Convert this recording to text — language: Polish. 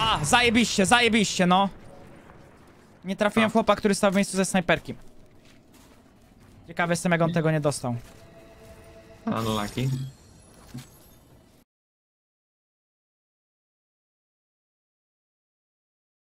A, zajebiście, zajebiście, no. Nie trafiłem w chłopa, który stał w miejscu ze snajperki. Ciekawy jestem, jak on tego nie dostał. Unlucky.